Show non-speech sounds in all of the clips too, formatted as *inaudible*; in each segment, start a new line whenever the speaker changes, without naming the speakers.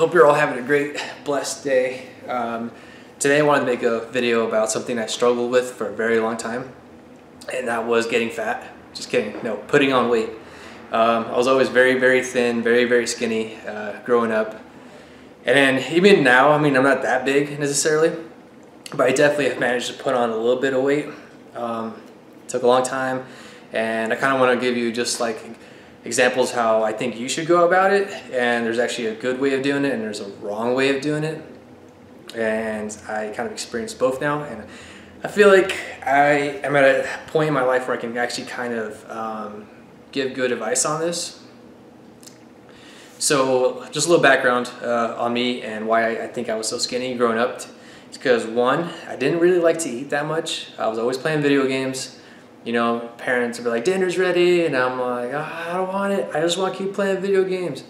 hope you're all having a great, blessed day. Um, today, I wanted to make a video about something I struggled with for a very long time, and that was getting fat. Just kidding. No, putting on weight. Um, I was always very, very thin, very, very skinny uh, growing up, and then even now, I mean, I'm not that big necessarily, but I definitely have managed to put on a little bit of weight. Um, took a long time, and I kind of want to give you just like examples how I think you should go about it and there's actually a good way of doing it and there's a wrong way of doing it and I kind of experienced both now and I feel like I am at a point in my life where I can actually kind of um, give good advice on this. So just a little background uh, on me and why I, I think I was so skinny growing up. It's because one, I didn't really like to eat that much. I was always playing video games you know, parents would be like, dinner's ready, and I'm like, oh, I don't want it. I just want to keep playing video games.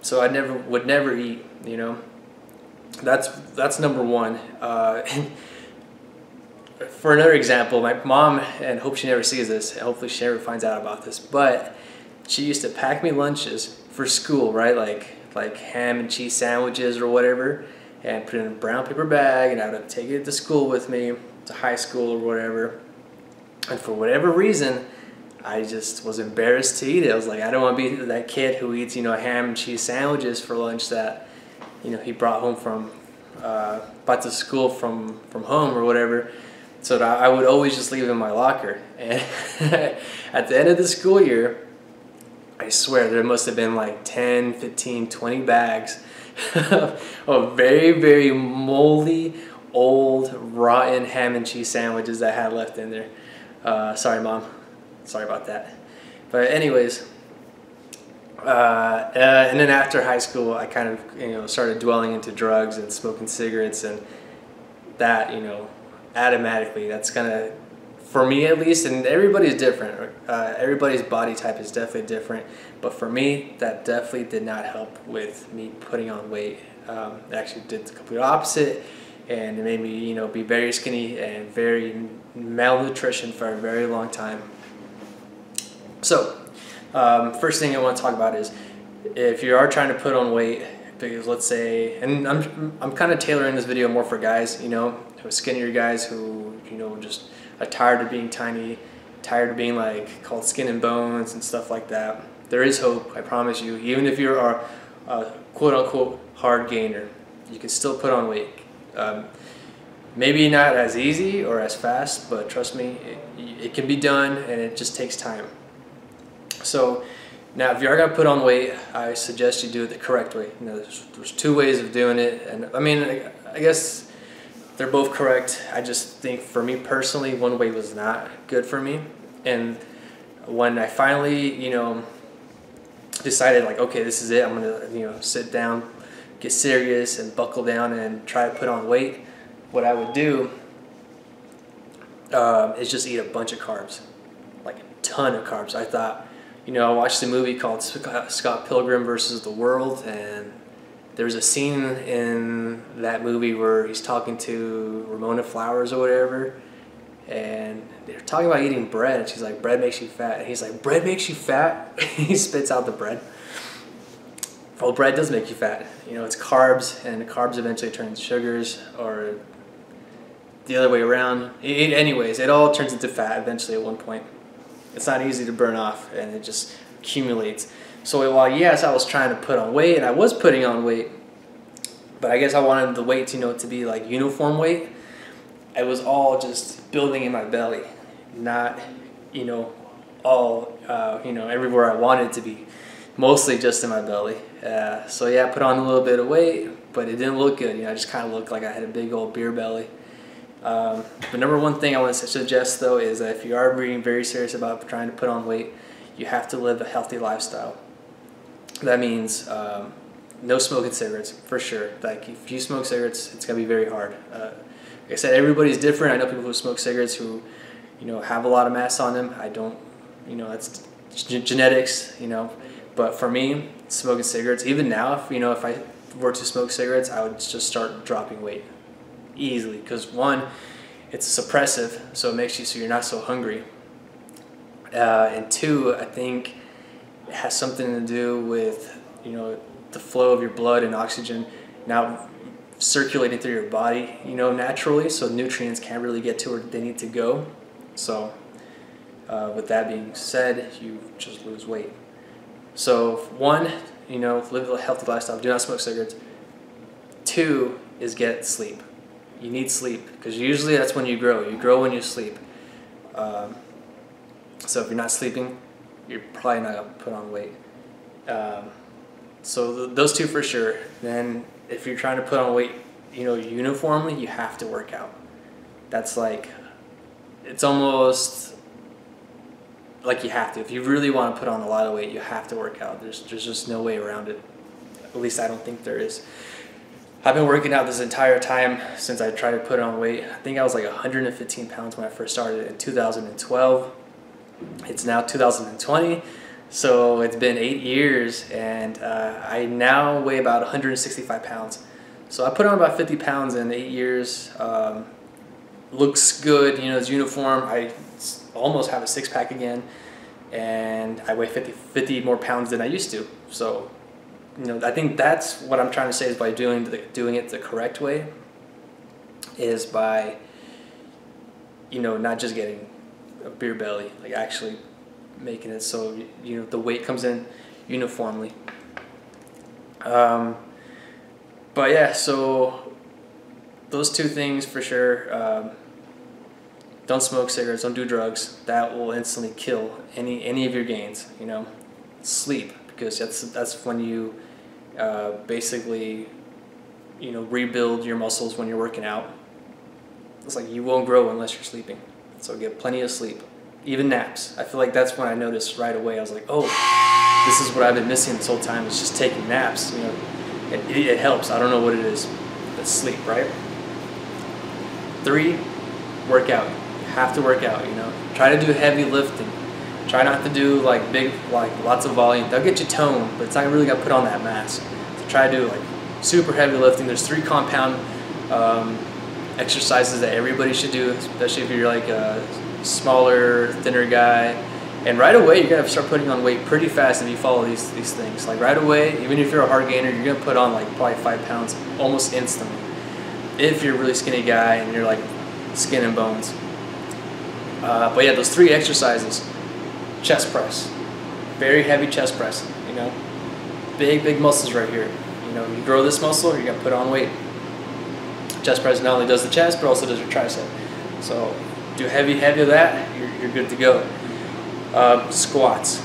So I never would never eat. You know, that's that's number one. Uh, *laughs* for another example, my mom, and hope she never sees this, hopefully she never finds out about this, but she used to pack me lunches for school, right? Like like ham and cheese sandwiches or whatever, and put it in a brown paper bag, and I would take it to school with me to high school or whatever and for whatever reason, I just was embarrassed to eat it. I was like, I don't want to be that kid who eats, you know, ham and cheese sandwiches for lunch that, you know, he brought home from, uh, brought to school from, from home or whatever. So I would always just leave it in my locker. *laughs* And at the end of the school year, I swear there must have been like 10, 15, 20 bags *laughs* of very, very moldy, old, rotten ham and cheese sandwiches that I had left in there. Uh, sorry, mom. Sorry about that. But anyways, uh, uh, and then after high school, I kind of you know started dwelling into drugs and smoking cigarettes, and that you know, automatically that's gonna, for me at least, and everybody's different. Uh, everybody's body type is definitely different, but for me, that definitely did not help with me putting on weight. Um, it actually did the complete opposite and it made me you know be very skinny and very malnutrition for a very long time. So um, first thing I want to talk about is if you are trying to put on weight because let's say and I'm, I'm kind of tailoring this video more for guys you know skinnier guys who you know just are tired of being tiny tired of being like called skin and bones and stuff like that. There is hope I promise you even if you're a, a quote unquote hard gainer you can still put on weight. Um, maybe not as easy or as fast, but trust me, it, it, can be done and it just takes time. So now if you are going to put on weight, I suggest you do it the correct way. You know, there's, there's two ways of doing it. And I mean, I, I guess they're both correct. I just think for me personally, one way was not good for me. And when I finally, you know, decided like, okay, this is it. I'm going to, you know, sit down, get serious and buckle down and try to put on weight, what I would do um, is just eat a bunch of carbs, like a ton of carbs. I thought, you know, I watched a movie called Scott Pilgrim versus the World, and there's a scene in that movie where he's talking to Ramona Flowers or whatever, and they're talking about eating bread. And she's like, bread makes you fat. And he's like, bread makes you fat? *laughs* he spits out the bread well, bread does make you fat. You know, it's carbs, and carbs eventually turn into sugars, or the other way around. It, anyways, it all turns into fat eventually at one point. It's not easy to burn off, and it just accumulates. So while yes, I was trying to put on weight, and I was putting on weight, but I guess I wanted the weight, you know, to be like uniform weight. It was all just building in my belly, not, you know, all, uh, you know, everywhere I wanted to be mostly just in my belly. Uh, so yeah, I put on a little bit of weight, but it didn't look good. You know, I just kind of looked like I had a big old beer belly. Um, the number one thing I want to suggest though is that if you are being very serious about trying to put on weight, you have to live a healthy lifestyle. That means um, no smoking cigarettes for sure. Like if you smoke cigarettes, it's gonna be very hard. Uh, like I said, everybody's different. I know people who smoke cigarettes who, you know, have a lot of mass on them. I don't, you know, that's genetics, you know. But for me, smoking cigarettes, even now, if you know, if I were to smoke cigarettes, I would just start dropping weight easily because one, it's suppressive, so it makes you so you're not so hungry. Uh, and two, I think it has something to do with you know the flow of your blood and oxygen now circulating through your body, you know, naturally, so nutrients can't really get to where they need to go. So, uh, with that being said, you just lose weight. So, one, you know, live a healthy lifestyle. Do not smoke cigarettes. Two is get sleep. You need sleep because usually that's when you grow. You grow when you sleep. Um, so if you're not sleeping, you're probably not gonna put on weight. Um, so th- those two for sure. Then if you're trying to put on weight, you know, uniformly, you have to work out. That's like, it's almost like you have to. If you really want to put on a lot of weight, you have to work out. There's there's just no way around it. At least I don't think there is. I've been working out this entire time since I tried to put on weight. I think I was like 115 pounds when I first started in 2012. It's now 2020, so it's been eight years, and uh, I now weigh about 165 pounds. So I put on about 50 pounds in eight years. Um, looks good, you know, it's uniform. I almost have a six pack again, and I weigh 50, 50 more pounds than I used to. So, you know, I think that's what I'm trying to say is by doing the, doing it the correct way, is by, you know, not just getting a beer belly, like actually making it so you know the weight comes in uniformly. Um, but yeah, so those two things for sure. Um, don't smoke cigarettes. Don't do drugs. That will instantly kill any any of your gains. You know, sleep because that's that's when you uh, basically you know rebuild your muscles when you're working out. It's like you won't grow unless you're sleeping. So get plenty of sleep, even naps. I feel like that's when I noticed right away. I was like, oh, this is what I've been missing this whole time. It's just taking naps. You know, it, it, it helps. I don't know what it is, but sleep, right? Three, work out. You have to work out. You know, try to do heavy lifting. Try not to do like big, like lots of volume. They'll get you toned, but it's not really gonna put on that mass. So try to do like super heavy lifting. There's three compound um, exercises that everybody should do, especially if you're like a smaller, thinner guy. And right away, you're gonna start putting on weight pretty fast if you follow these these things. Like right away, even if you're a hard gainer, you're gonna put on like probably five pounds almost instantly. If you're a really skinny guy and you're like skin and bones. Uh, but yeah, those three exercises: chest press, very heavy chest press. You know, big big muscles right here. You know, you grow this muscle, you're gonna put on weight chest press not only does the chest but also does your tricep. So do heavy, heavy of that, you're, you're good to go. Uh, squats.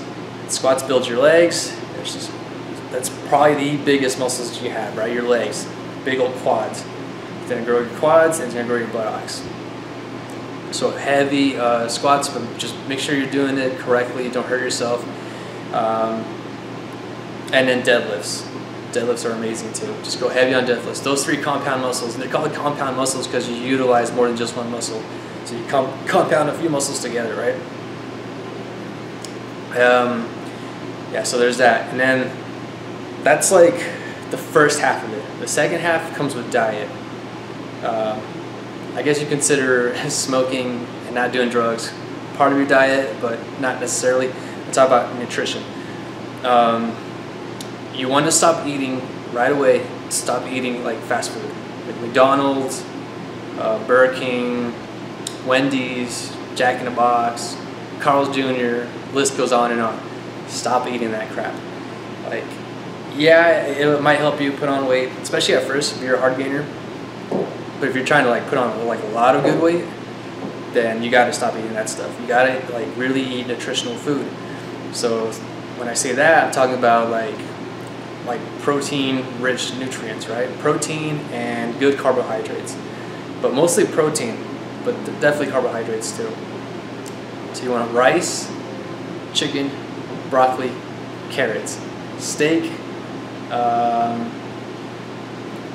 Squats build your legs. Just, that's probably the biggest muscles you have, right? Your legs, big old quads. It's gonna grow your quads and it's gonna grow your buttocks. So heavy uh, squats, but just make sure you're doing it correctly. Don't hurt yourself. Um, and then deadlifts deadlifts are amazing too. Just go heavy on deadlifts. Those three compound muscles, and they're called compound muscles because you utilize more than just one muscle. So you com- compound a few muscles together, right? Um, yeah, so there's that. And then that's like the first half of it. The second half comes with diet. Um, I guess you consider *laughs* smoking and not doing drugs part of your diet, but not necessarily. Let's talk about nutrition. Um, you want to stop eating right away. Stop eating like fast food, like McDonald's, uh, Burger King, Wendy's, Jack in the Box, Carl's Jr. List goes on and on. Stop eating that crap. Like, yeah, it might help you put on weight, especially at first if you're a hard gainer. But if you're trying to like put on like a lot of good weight, then you got to stop eating that stuff. You got to like really eat nutritional food. So when I say that, I'm talking about like like protein rich nutrients, right? Protein and good carbohydrates. But mostly protein, but definitely carbohydrates too. So you want rice, chicken, broccoli, carrots, steak, um,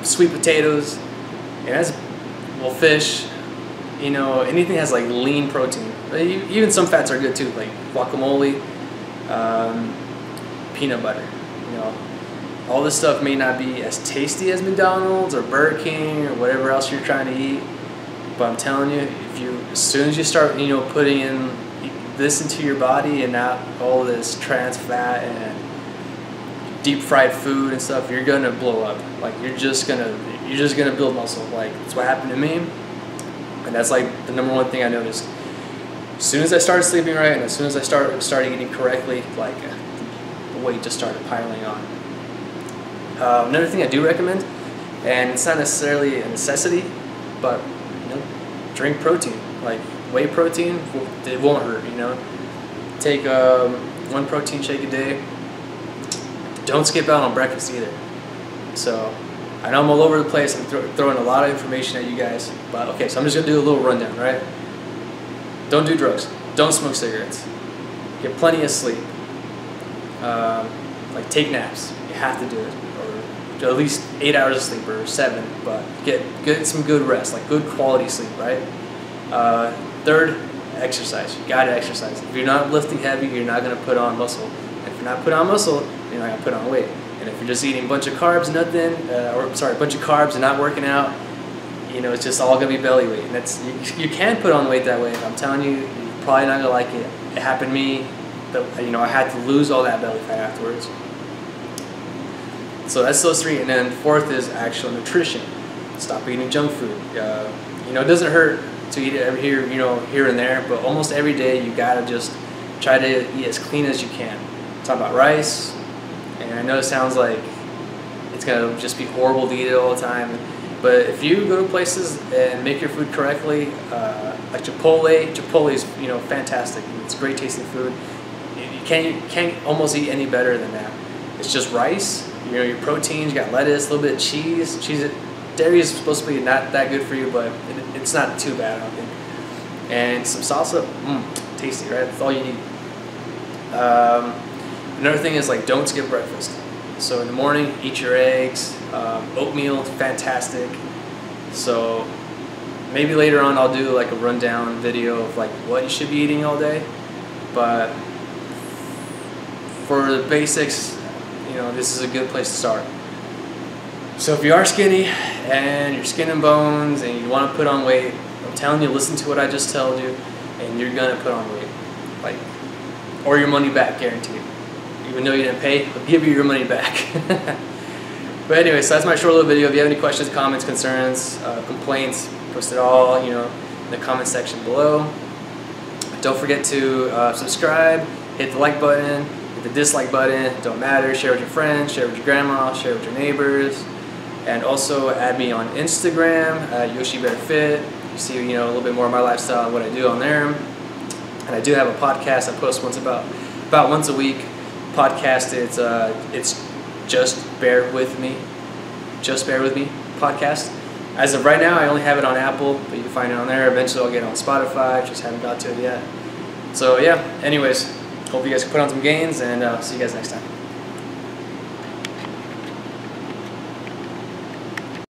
sweet potatoes. And that's well, fish, you know, anything has like lean protein. Even some fats are good too, like guacamole, um, peanut butter. You know, all this stuff may not be as tasty as McDonald's or Burger King or whatever else you're trying to eat, but I'm telling you, if you as soon as you start, you know, putting in this into your body and not all this trans fat and deep fried food and stuff, you're gonna blow up. Like you're just gonna you're just gonna build muscle. Like that's what happened to me, and that's like the number one thing I noticed. As soon as I started sleeping right, and as soon as I started started eating correctly, like the weight just started piling on. Uh, another thing I do recommend, and it's not necessarily a necessity, but you know, drink protein. Like whey protein, it won't hurt. You know, take um, one protein shake a day. Don't skip out on breakfast either. So I know I'm all over the place. I'm th throwing a lot of information at you guys, but okay. So I'm just gonna do a little rundown, right? Don't do drugs. Don't smoke cigarettes. Get plenty of sleep. Um, like take naps. You have to do it, or at least eight hours of sleep or seven. But get get some good rest, like good quality sleep, right? Uh, third, exercise. You gotta exercise. If you're not lifting heavy, you're not gonna put on muscle. If you're not put on muscle, you're I gonna put on weight. And if you're just eating a bunch of carbs, nothing, uh, or sorry, a bunch of carbs and not working out, you know, it's just all gonna be belly weight. And that's you, you can put on weight that way. I'm telling you, you're probably not gonna like it. It happened to me. But, you know, I had to lose all that belly fat afterwards. So that's those three. And then fourth is actual nutrition. Stop eating junk food. Uh, you know, it doesn't hurt to eat it every here, you know, here and there, but almost every day you gotta just try to eat as clean as you can. Talk about rice, and I know it sounds like it's gonna just be horrible to eat it all the time, but if you go to places and make your food correctly, uh, like Chipotle, Chipotle is you know fantastic. It's great tasting food. You can't you can't almost eat any better than that. It's just rice, you know, your proteins. You got lettuce, a little bit of cheese. Cheese, dairy is supposed to be not that good for you, but it, it's not too bad, I don't think. And some salsa, mmm, tasty, right? That's all you need. Um, another thing is like don't skip breakfast. So in the morning, eat your eggs. Um, oatmeal, fantastic. So maybe later on I'll do like a rundown video of like what you should be eating all day. But for the basics, you know, this is a good place to start. So if you are skinny and you're skin and bones and you want to put on weight, I'm telling you, listen to what I just told you, and you're gonna put on weight, like, or your money back, guaranteed. Even though you didn't pay, I'll give you your money back. *laughs* but anyway, so that's my short little video. If you have any questions, comments, concerns, uh, complaints, post it all, you know, in the comment section below. Don't forget to uh, subscribe, hit the like button, hit the dislike button, don't matter, share with your friends, share with your grandma, share with your neighbors, and also add me on Instagram, uh, Yoshi Bear Fit. You see, you know, a little bit more of my lifestyle and what I do on there. And I do have a podcast I post once about about once a week. Podcast it's uh it's just bear with me, just bear with me podcast. As of right now, I only have it on Apple, but you can find it on there. Eventually, I'll get it on Spotify. Just haven't got to it yet. So yeah. Anyways, hope you guys can put on some gains, and uh, see you guys next time.